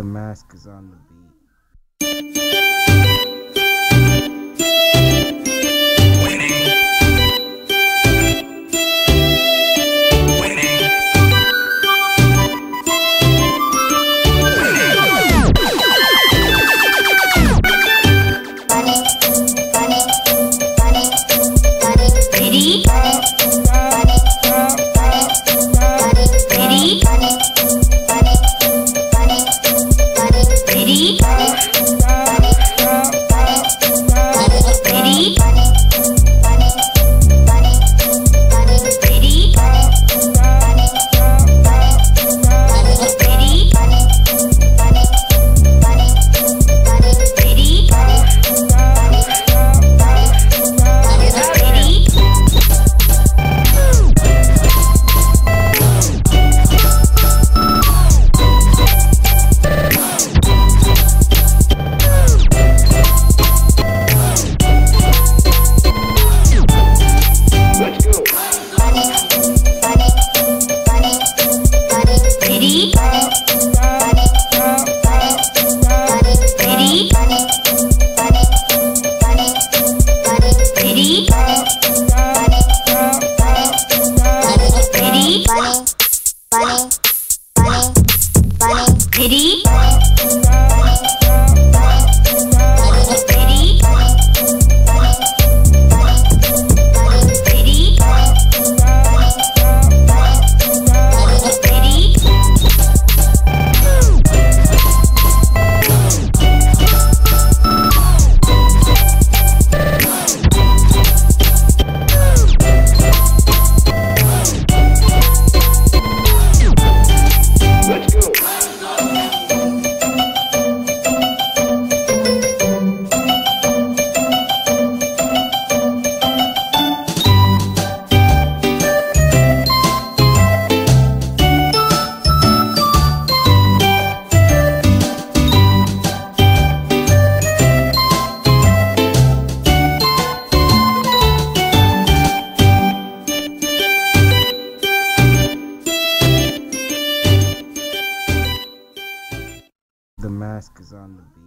The mask is on the beat. The mask is on the beat.